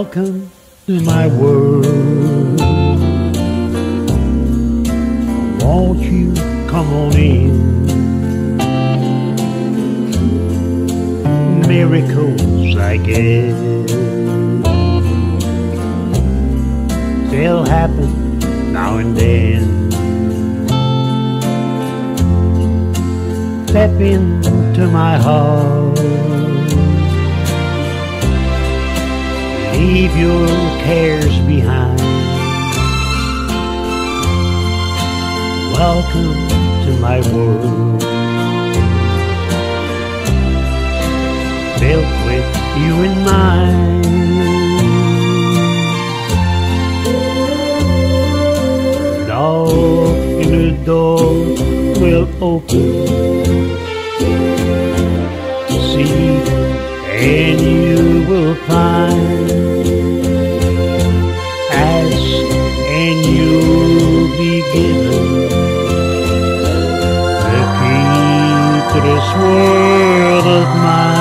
Welcome to my world. Won't you come on in? Miracles, I guess, they'll happen now and then. Step into my heart. Leave your cares behind. Welcome to my world. Built with you in mind. In the door will open. See, and you will find. World of mine.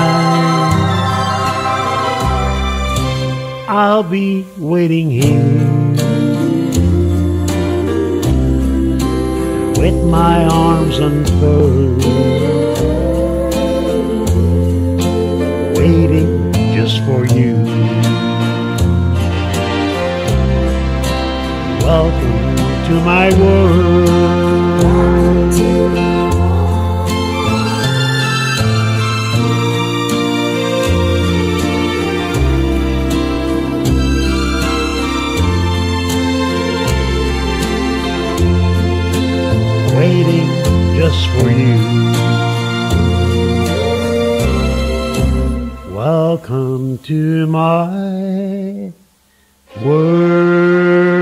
I'll be waiting here with my arms unfurled, waiting just for you. Welcome to my world. waiting just for you. Welcome to my world.